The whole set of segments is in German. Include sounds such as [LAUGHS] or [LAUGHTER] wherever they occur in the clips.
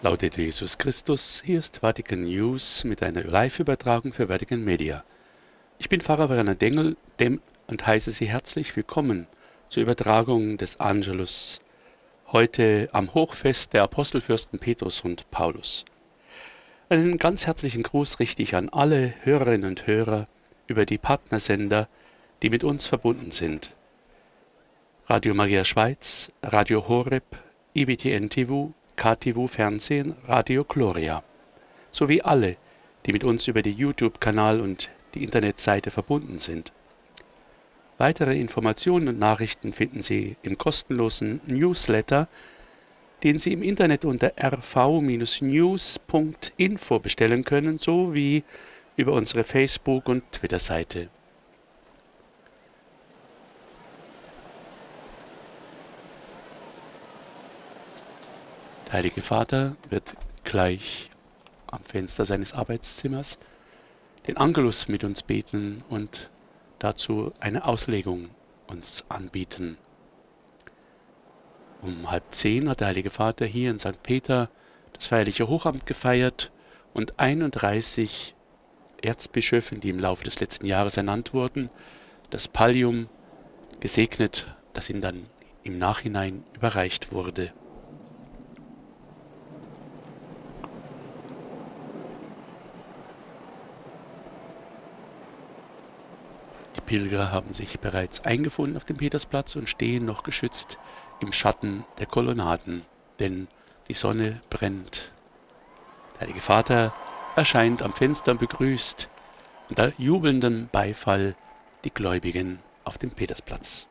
Lautet Jesus Christus, hier ist Vatican News mit einer Live-Übertragung für Vatican Media. Ich bin Pfarrer Werner Dengel dem, und heiße Sie herzlich willkommen zur Übertragung des Angelus heute am Hochfest der Apostelfürsten Petrus und Paulus. Einen ganz herzlichen Gruß richte ich an alle Hörerinnen und Hörer über die Partnersender, die mit uns verbunden sind. Radio Maria Schweiz, Radio Horeb, IWTN TV, KTV Fernsehen, Radio Gloria, sowie alle, die mit uns über den YouTube-Kanal und die Internetseite verbunden sind. Weitere Informationen und Nachrichten finden Sie im kostenlosen Newsletter, den Sie im Internet unter rv-news.info bestellen können, sowie über unsere Facebook- und Twitter-Seite. Der Heilige Vater wird gleich am Fenster seines Arbeitszimmers den Angelus mit uns beten und dazu eine Auslegung uns anbieten. Um halb zehn hat der Heilige Vater hier in St. Peter das feierliche Hochamt gefeiert und 31 Erzbischöfen, die im Laufe des letzten Jahres ernannt wurden, das Pallium gesegnet, das ihnen dann im Nachhinein überreicht wurde. Pilger haben sich bereits eingefunden auf dem Petersplatz und stehen noch geschützt im Schatten der Kolonnaden, denn die Sonne brennt. Der Heilige Vater erscheint am Fenster und begrüßt unter jubelndem Beifall die Gläubigen auf dem Petersplatz.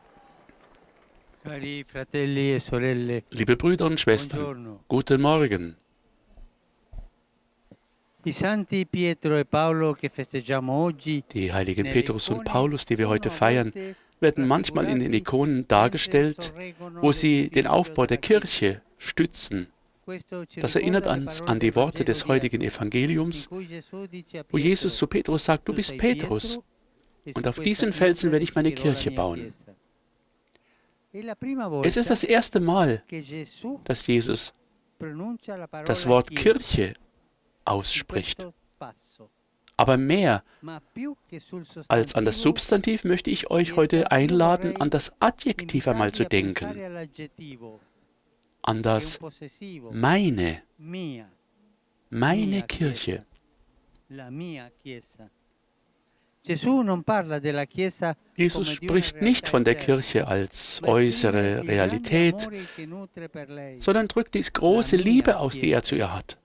E Liebe Brüder und Schwestern, guten Morgen. E die heiligen Petrus und Paulus, die wir heute feiern, werden manchmal in den Ikonen dargestellt, wo sie den Aufbau der Kirche stützen. Das erinnert uns an die Worte des heutigen Evangeliums, wo Jesus zu Petrus sagt, du bist Petrus e und auf diesen Felsen werde ich meine Kirche bauen. Es ist das erste Mal, dass Jesus das Wort Kirche ausspricht. Aber mehr als an das Substantiv möchte ich euch heute einladen, an das Adjektiv einmal zu denken. An das meine, meine Kirche. Jesus spricht nicht von der Kirche als äußere Realität, sondern drückt die große Liebe aus, die er zu ihr hat.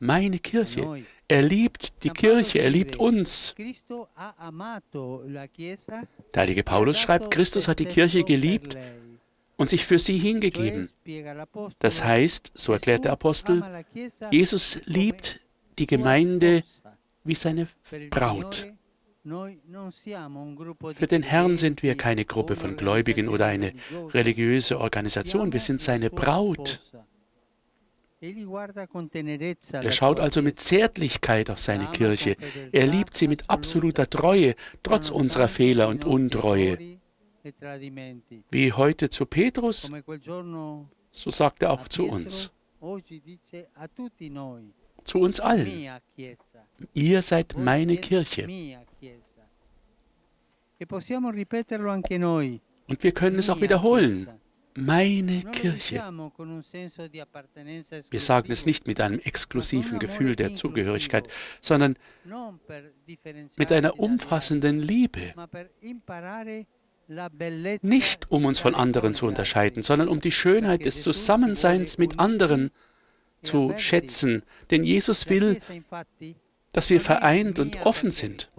Meine Kirche. Er liebt die Kirche, er liebt uns. Der heilige Paulus schreibt, Christus hat die Kirche geliebt und sich für sie hingegeben. Das heißt, so erklärt der Apostel, Jesus liebt die Gemeinde wie seine Braut. Für den Herrn sind wir keine Gruppe von Gläubigen oder eine religiöse Organisation, wir sind seine Braut. Er schaut also mit Zärtlichkeit auf seine Kirche. Er liebt sie mit absoluter Treue, trotz unserer Fehler und Untreue. Wie heute zu Petrus, so sagt er auch zu uns. Zu uns allen. Ihr seid meine Kirche. Und wir können es auch wiederholen meine Kirche. Wir sagen es nicht mit einem exklusiven Gefühl der Zugehörigkeit, sondern mit einer umfassenden Liebe. Nicht um uns von anderen zu unterscheiden, sondern um die Schönheit des Zusammenseins mit anderen zu schätzen. Denn Jesus will, dass wir vereint und offen sind.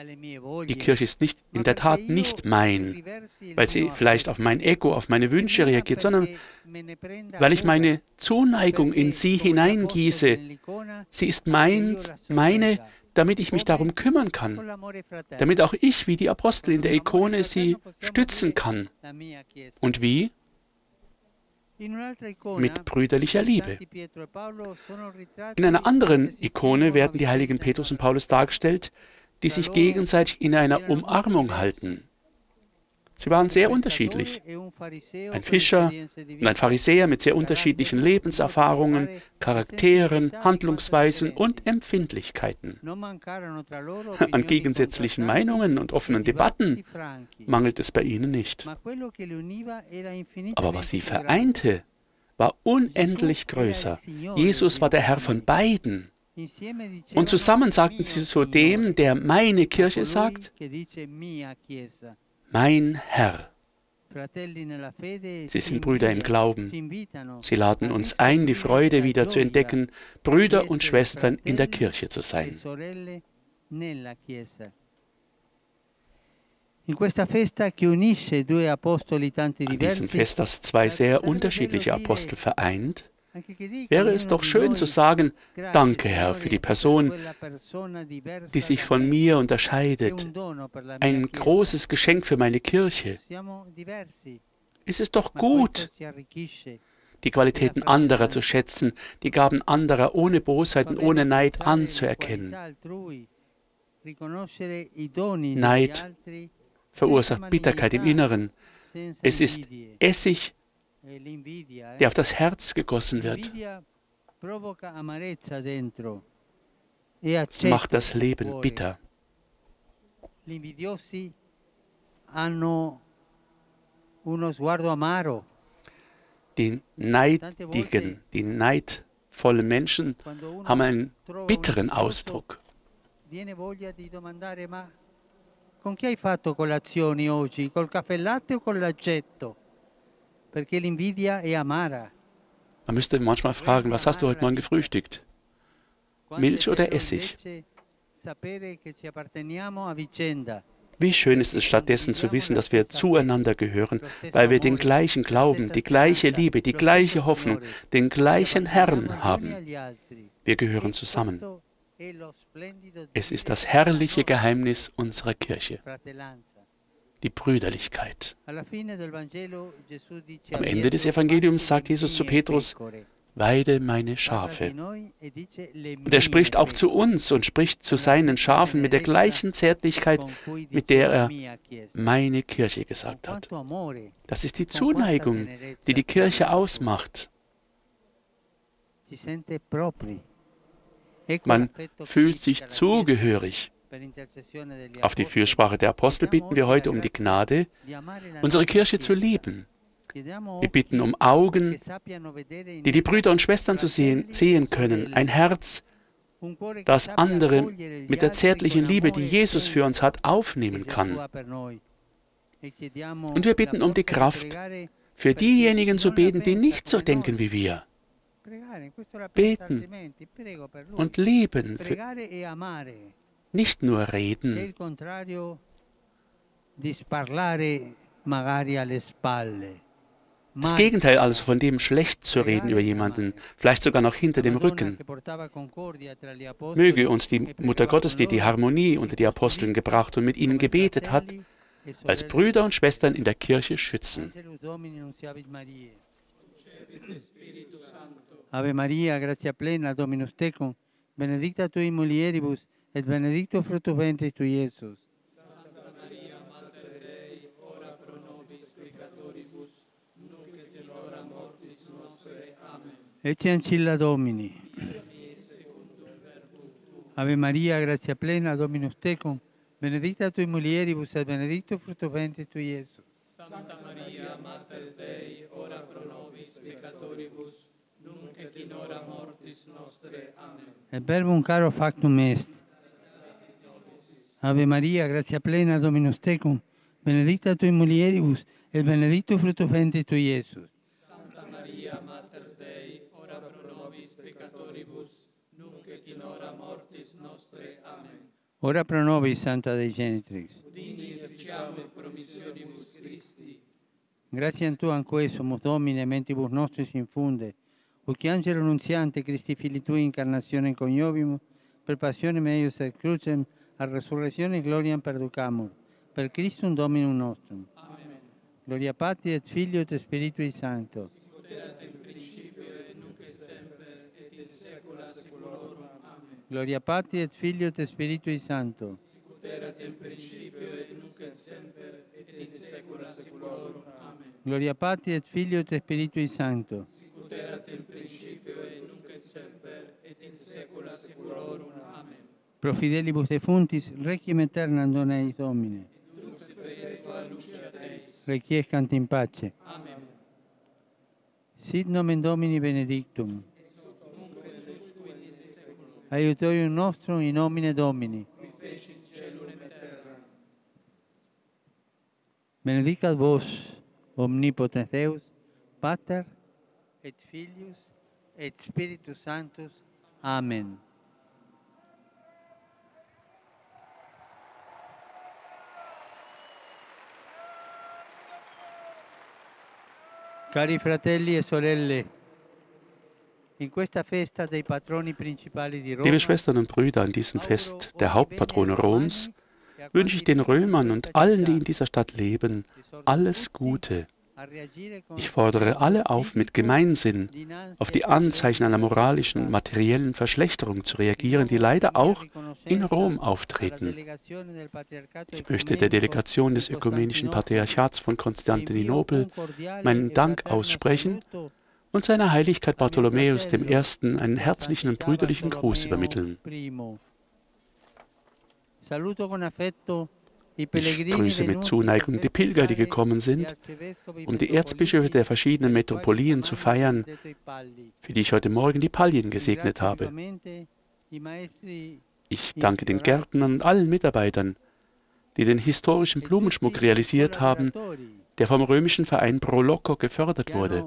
Die Kirche ist nicht, in der Tat nicht mein, weil sie vielleicht auf mein Ego, auf meine Wünsche reagiert, sondern weil ich meine Zuneigung in sie hineingieße. Sie ist meins, meine, damit ich mich darum kümmern kann, damit auch ich, wie die Apostel in der Ikone, sie stützen kann. Und wie? Mit brüderlicher Liebe. E in einer anderen Ikone werden die heiligen Petrus und Paulus dargestellt, die sich gegenseitig in einer Umarmung halten. Sie waren sehr unterschiedlich. Ein Fischer und ein Pharisäer mit sehr unterschiedlichen Lebenserfahrungen, Charakteren, Handlungsweisen und Empfindlichkeiten. [LAUGHS] An gegensätzlichen Meinungen und offenen Debatten mangelt es bei ihnen nicht. Aber was sie vereinte, war unendlich größer. Jesus war der Herr von beiden. Und zusammen sagten sie zu dem, der meine Kirche sagt, mein Herr. Sie sind Brüder im Glauben. Sie laden uns ein, die Freude wieder zu entdecken, Brüder und Schwestern in der Kirche zu sein. An diesem Fest, das zwei sehr unterschiedliche Apostel vereint, wäre es doch schön zu sagen, danke Herr für die Person, die sich von mir unterscheidet, ein großes Geschenk für meine Kirche. Es ist doch gut, die Qualitäten anderer zu schätzen, die Gaben anderer ohne Bosheit und ohne Neid anzuerkennen. Neid verursacht Bitterkeit im Inneren. Es ist Essig, der auf das Herz gegossen wird. Es macht das Leben bitter. Die neidigen, die neidvollen Menschen haben einen bitteren Ausdruck. Con chi hai fatto colazione oggi? Col caffè latte o con l'accetto? Man müsste manchmal fragen, was hast du heute Morgen gefrühstückt? Milch oder Essig? Wie schön ist es stattdessen zu wissen, dass wir zueinander gehören, weil wir den gleichen Glauben, die gleiche Liebe, die gleiche Hoffnung, den gleichen Herrn haben. Wir gehören zusammen. Es ist das herrliche Geheimnis unserer Kirche, die Brüderlichkeit. Am Ende des Evangeliums sagt Jesus zu Petrus, Weide meine Schafe. Und er spricht auch zu uns und spricht zu seinen Schafen mit der gleichen Zärtlichkeit, mit der er meine Kirche gesagt hat. Das ist die Zuneigung, die die Kirche ausmacht. Man fühlt sich zugehörig. Auf die Fürsprache der Apostel bitten wir heute um die Gnade, unsere Kirche zu lieben. Wir bitten um Augen, die die Brüder und Schwestern zu sehen, sehen können, ein Herz, das andere mit der zärtlichen Liebe, die Jesus für uns hat, aufnehmen kann. Und wir bitten um die Kraft, für diejenigen zu beten, die nicht so denken wie wir beten und lieben, nicht nur reden. Das Gegenteil also von dem schlecht zu reden über jemanden, vielleicht sogar noch hinter dem Rücken. Möge uns die Mutter Gottes, die die Harmonie unter die Aposteln gebracht und mit ihnen gebetet hat, als Brüder und Schwestern in der Kirche schützen. Ave Maria, gratia plena, Dominus tecum, benedicta tui mulieribus, et benedictus fructus ventris tui, Iesus. Santa Maria, Mater Dei, ora pro nobis peccatoribus, nunc et in hora mortis nostre. Amen. Ecce ancilla Domini. Ave Maria, gratia plena, Dominus tecum, benedicta tui mulieribus, et benedictus fructus ventris tui, Iesus. Santa Maria, Mater Dei, ora pro nobis peccatoribus, nunc et in hora mortis nostre. Amen. Et verbum caro factum est. Ave Maria, gratia plena, Dominus tecum, benedicta tui mulieribus, et benedictus fructus ventris tui, Iesus. Santa Maria, Mater Dei, ora pro nobis peccatoribus, nunc et in hora mortis nostre. Amen. Ora pro nobis, Santa Dei Genitrix. Udini ficiamur promissionibus Christi. Grazie a Tu anque sumus Domine, mentibus nostris infunde, Uc angelo nunziante Christi fili tui incarnazione coniovimus, per passione meius et crucem, a resurrezione e gloria perducamur, per Cristo un Dominum nostro. Amen. Gloria Patri et Figlio et Spiritui Sancto. Sicuterat in principio et nunca et sempre, et in saecula saeculorum. Amen. Gloria Patri et Figlio et Spiritui Sancto. Sicuterat in principio et nunca et semper et in saecula saeculorum. Amen. Gloria Patri et Figlio et Spiritui Sancto. Sicuterat in principio et nunca et semper et in saecula saeculorum. Amen. Pro fidelibus defuntis, requiem aeternam dona eis Domine. Requiescant in pace. Sit nomen Domini benedictum. Aiutorium nostrum in nomine Domini. Benedicat vos, omnipotens Deus, Pater, et Filius, et Spiritus Sanctus. Amen. Cari fratelli e sorelle, Liebe Schwestern und Brüder, an diesem Fest der Hauptpatrone Roms wünsche ich den Römern und allen, die in dieser Stadt leben, alles Gute. Ich fordere alle auf, mit Gemeinsinn auf die Anzeichen einer moralischen und materiellen Verschlechterung zu reagieren, die leider auch in Rom auftreten. Ich möchte der Delegation des Ökumenischen Patriarchats von Konstantinopel meinen Dank aussprechen und seiner Heiligkeit Bartholomäus I. einen herzlichen und brüderlichen Gruß übermitteln. Ich grüße mit Zuneigung die Pilger, die gekommen sind, um die Erzbischöfe der verschiedenen Metropolien zu feiern, für die ich heute Morgen die Pallien gesegnet habe. Ich danke den Gärtnern und allen Mitarbeitern, die den historischen Blumenschmuck realisiert haben, der vom römischen Verein Pro Loco gefördert wurde.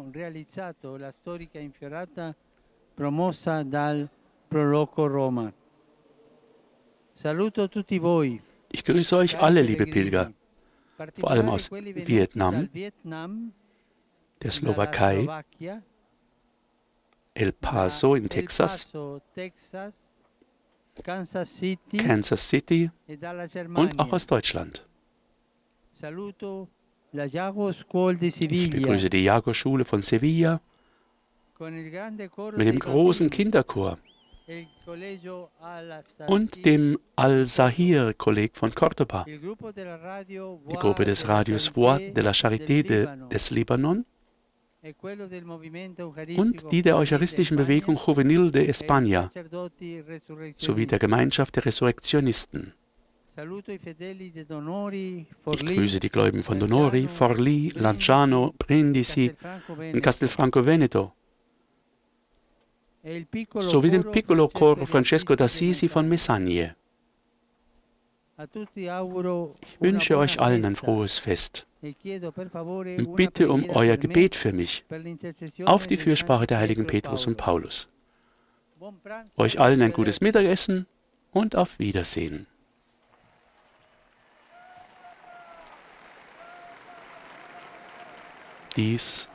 Ich grüße euch alle, liebe Pilger, vor allem aus Vietnam, der Slowakei, El Paso in Texas, Kansas City und auch aus Deutschland. Ich begrüße die Jago-Schule von Sevilla mit dem großen Kinderchor und dem Al-Sahir-Kolleg von Cordoba, die Gruppe des Radios Voix de la Charité de, des Libanon und die der eucharistischen Bewegung Juvenil de España sowie der Gemeinschaft der Resurrektionisten. Ich grüße die Gläubigen von Donori, Forlì, Lanciano, Brindisi und Castelfranco Veneto sowie den Piccolo Coro Francesco d'Assisi von Messagne. Ich wünsche euch allen ein frohes Fest. Und bitte um euer Gebet für mich. auf die Fürsprache der heiligen Petrus und Paulus. Euch allen ein gutes Mittagessen und auf Wiedersehen. Dies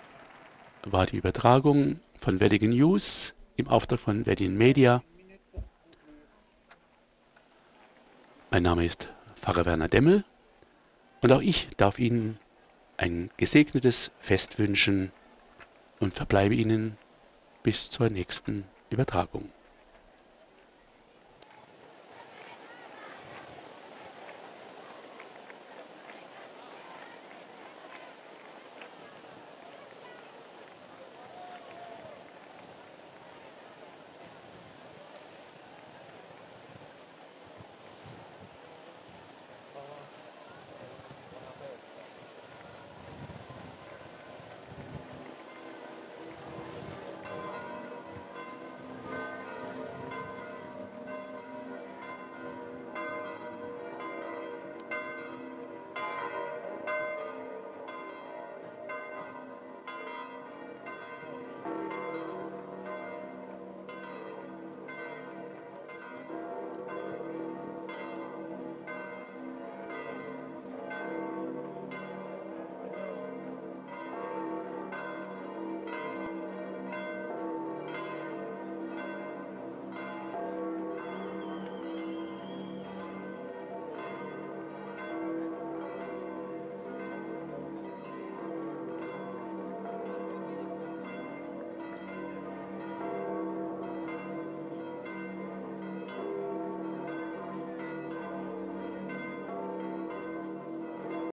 war die Übertragung von Vatican News im Auftrag von Vatican Media. Mein Name ist Pfarrer Werner Demmel und auch ich darf Ihnen ein gesegnetes Fest wünschen und verbleibe Ihnen bis zur nächsten Übertragung.